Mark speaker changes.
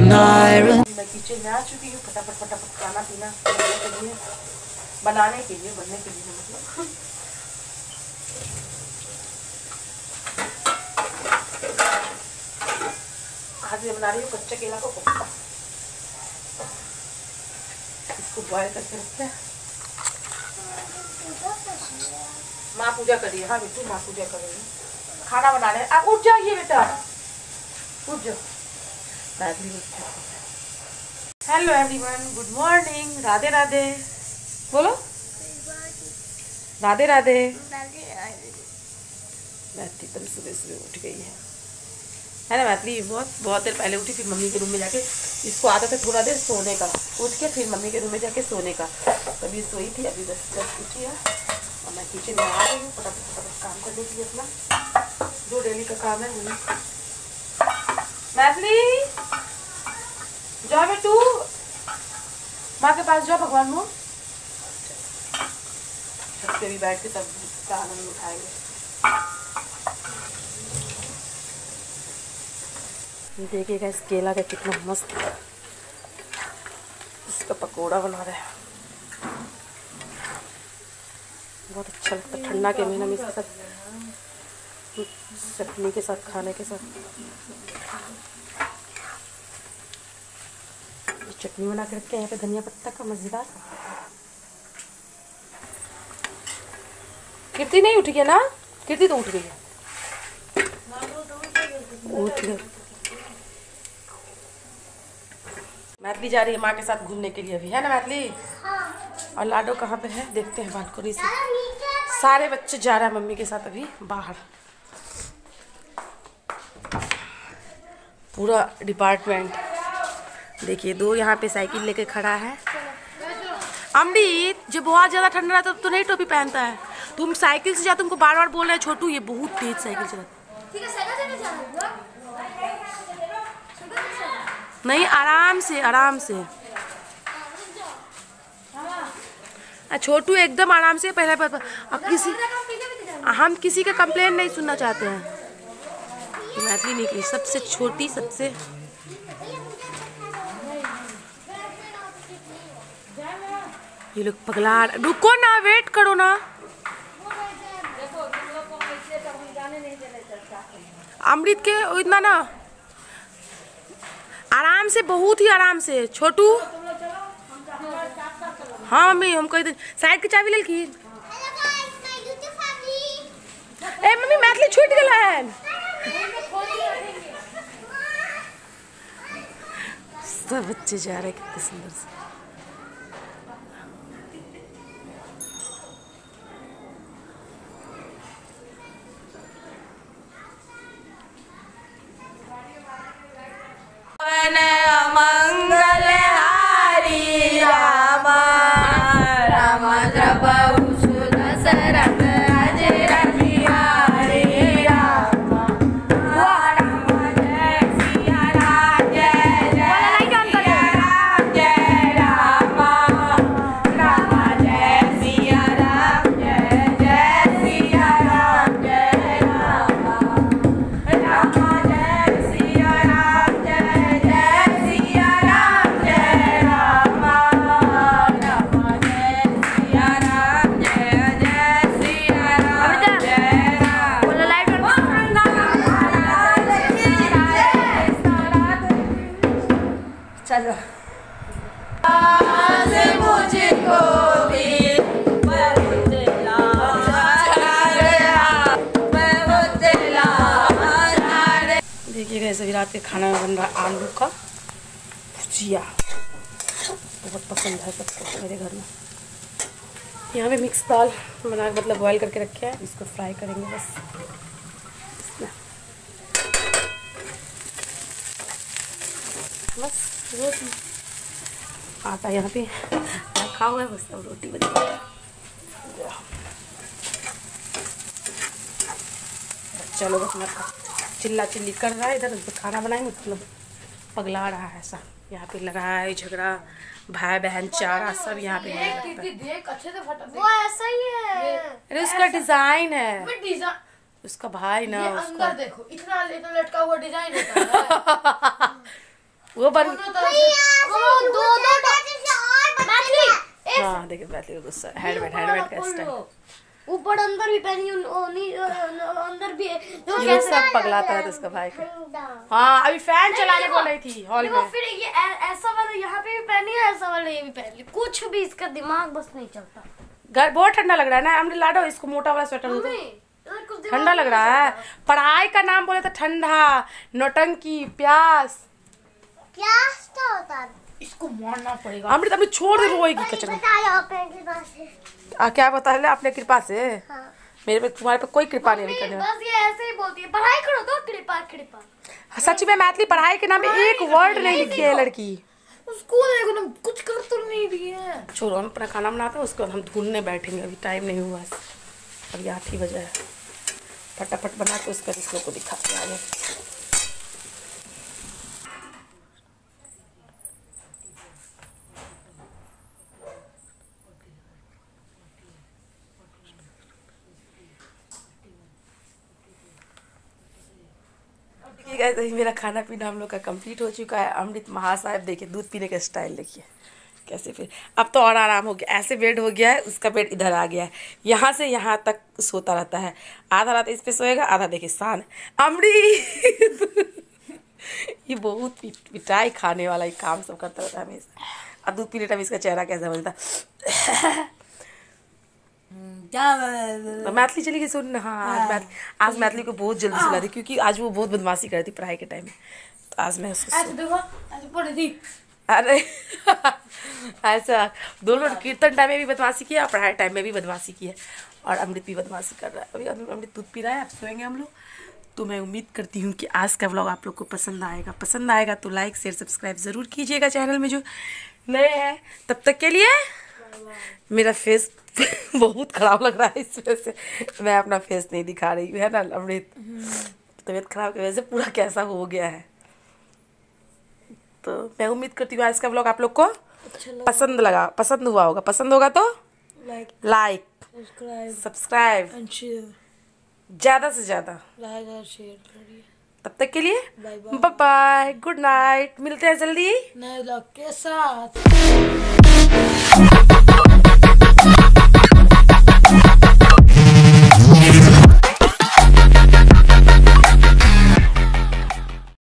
Speaker 1: मैं किचन में आ चुकी हूँ, फटाफट फटाफट खाना पीना बनाने के लिए, बनाने के लिए, बनने के लिए मतलब। आज मैं बना रही हूँ कच्चे केला को कोफ्ता इसको बॉयल करके रखते हैं। माँ पूजा करिए हाँ। बिट्टू माँ पूजा कर रही है। खाना बना रहे आप उठ जाइए बेटा। उठ जाओ। Battery hello everyone good morning Radhe Radhe बोलो राधे राधे मैथली एकदम सुबह सुबह उठ गई है। है ना मैथली बहुत बहुत देर पहले उठी, फिर मम्मी के रूम में जाके इसको आता है थोड़ा देर सोने का। उठ के फिर मम्मी के रूम में जाके सोने का। तभी सोई थी, अभी बस बस उठी है। और मैं किचन में आ रही हूँ, फटाफट फटाफट काम करने के लिए अपना। जो डेली का काम है मैथली जाओ बेटू माँ के पास जाओ, भगवान मुँह छत पे भी बैठ के सब का आनंद उठाएँगे। देखिएगा इस केला का कितना मस्त इसका पकोड़ा बना रहे हैं। बहुत अच्छा लगता है, ठंडा के महीना में इसके साथ चटनी के साथ, खाने के साथ। चटनी बना के रखे हैं यहाँ पे धनिया पत्ता का मज़ेदार। कीर्ति नहीं उठी है ना? कीर्ति तो उठ गई है। उठ गई। मैथली जा रही है माँ के साथ घूमने के लिए अभी है ना मैथली? और लाडो कहाँ पे है? देखते हैं बालकोनी से। सारे बच्चे जा रहे हैं मम्मी के साथ अभी बाहर। पूरा डिपार्टमेंट। देखिए दो यहाँ पे साइकिल लेके खड़ा है। अमृत जब बहुत ज़्यादा ठंडा रहता है तब तो नहीं टोपी पहनता है। तुम साइकिल से जा तुमको बार बार बोल रहे हैं छोटू ये बहुत तेज साइकिल चलाता नहीं आराम से आराम से। छोटू एकदम आराम से पहले पर, पर अब किसी हम किसी का कंप्लेन नहीं सुनना चाहते हैं। मैथिली निकली सबसे छोटी सबसे ये लोग पगला रुको ना वेट करो ना। अमृत के इतना ना। आराम से, बहुत ही आराम से। छोटू। हाँ मम्मी, हम कह साइड की चाबी ललकी? ए, मम्मी मैथली छूट गल है। सब बच्चे जा रहे कितने सुंदर से।
Speaker 2: राम
Speaker 1: के खाना में बन रहा आलू का भुजिया। बहुत पसंद है सबको मेरे घर में। यहाँ पे मिक्स दाल बना मतलब बॉईल करके रखे हैं। इसको फ्राई करेंगे बस। बस, रोटी। आटा यहाँ पे रखा हुआ है, बस अब रोटी बनेगी बच्चा लोग अपना चिल्ला चिल्ली कर रहा है इधर उधर खाना बनाएँगे मतलब पगला रहा है ऐसा। यहाँ पे लड़ाई झगड़ा भाई बहन चारा सब यहाँ पे है।
Speaker 2: देख अच्छे से फटा वो ऐसा ही है।
Speaker 1: अरे उसका डिज़ाइन है। उसका भाई ना
Speaker 2: अंदर देखो इतना इतना लटका हुआ डिज़ाइन
Speaker 1: वो बन
Speaker 2: वो दो दो मैथिली। एक
Speaker 1: हाँ देखिए का गुस्सा हैंडमेड हैंडमेड का स्टाइल
Speaker 2: ऊपर अंदर भी पहनी अंदर भी है। देखो
Speaker 1: ये सब पगलाता है तो उसका भाई का। हाँ अभी फ़ैन चलाने बोल रही थी हॉल में।
Speaker 2: फिर ये ऐसा वाला यहाँ पे भी पहनी है ऐसा वाला ये भी पहन ली। कुछ भी इसका दिमाग बस नहीं चलता।
Speaker 1: घर बहुत ठंडा लग रहा है ना हमने लाडो इसको मोटा वाला स्वेटर
Speaker 2: दिमाग
Speaker 1: ठंडा लग रहा है। पढ़ाई का नाम बोले तो ठंडा नोटंकी प्यास।
Speaker 3: क्या क्या होता है।
Speaker 2: इसको मारना पड़ेगा।
Speaker 1: अमृत अभी छोड़ दे रोएगी कचरा आ, क्या बता ले अपने कृपा से?
Speaker 3: हाँ।
Speaker 1: मेरे पे तुम्हारे पे कोई कृपा नहीं करने
Speaker 2: बस ये ऐसे ही बोलती है पढ़ाई करो तो कृपा कृपा।
Speaker 1: सच में मैथिली पढ़ाई के नाम में एक वर्ड नहीं लिखी है लड़की।
Speaker 2: स्कूल देखो ना कुछ कर तो नहीं रही है।
Speaker 1: छोड़ो हम अपना खाना बनाते हैं उसके बाद हम ढूँढने बैठेंगे अभी टाइम नहीं हुआ अभी आठ ही बजा है। फटाफट बना के उसका इस लोग को दिखाते आगे। Guys, अभी मेरा खाना पीना हम लोग का कंप्लीट हो चुका है। अमृत महासाहेब देखिए दूध पीने का स्टाइल देखिए कैसे फिर। अब तो और आराम हो गया ऐसे बेड हो गया है उसका बेड इधर आ गया है। यहाँ से यहाँ तक सोता रहता है। आधा रात इस पर सोएगा आधा देखिए शान अमृत! ये बहुत पिटाई खाने वाला ही काम सब करता रहता है हमेशा। अब दूध पीने टाइम इसका चेहरा कैसा बनता तो मैथिली चली गई सुन। हाँ आज मैथ आज मैथिली को बहुत जल्दी सुला दी क्योंकि आज वो बहुत बदमाशी करती पढ़ाई के टाइम में। तो आज मैं उसको अरे ऐसा दोनों कीर्तन टाइम में भी बदमाशी किया और पढ़ाई टाइम में भी बदमाशी की है। और अमृत भी बदमाशी कर रहा है। अभी अमृत अमृत दूध पी रहा है अब सोएँगे हम लोग? तो मैं उम्मीद करती हूँ कि आज का व्लॉग आप लोग को पसंद आएगा। पसंद आएगा तो लाइक शेयर सब्सक्राइब ज़रूर कीजिएगा चैनल में जो नए हैं। तब तक के लिए मेरा फेस बहुत खराब लग रहा है इस वजह से। मैं अपना फेस नहीं दिखा रही हूँ है ना अमृत? तबीयत खराब की वजह से पूरा कैसा हो गया है। तो मैं उम्मीद करती हूँ आज का ब्लॉग आप लोग को पसंद लगा पसंद हुआ होगा। पसंद होगा तो
Speaker 2: लाइक सब्सक्राइब
Speaker 1: ज़्यादा से ज़्यादा। तब तक के लिए
Speaker 2: bye
Speaker 1: bye bye good night मिलते हैं जल्दी।
Speaker 2: नए ब्लॉग के साथ।